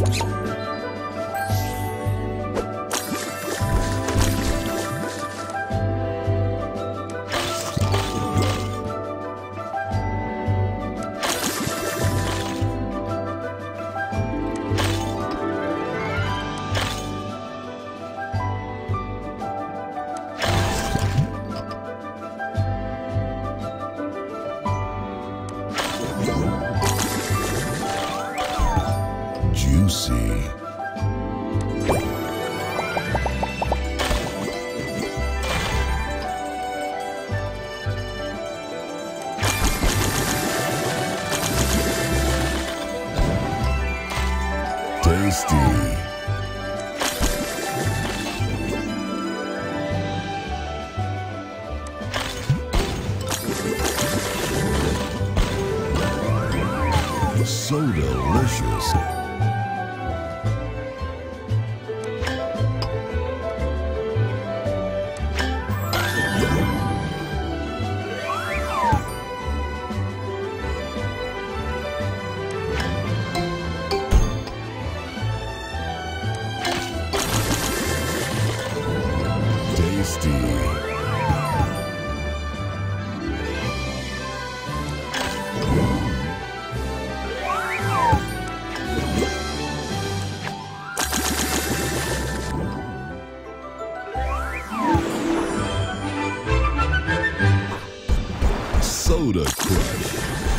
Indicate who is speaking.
Speaker 1: Música see. Tasty. so delicious. Tasty. Soda Crush.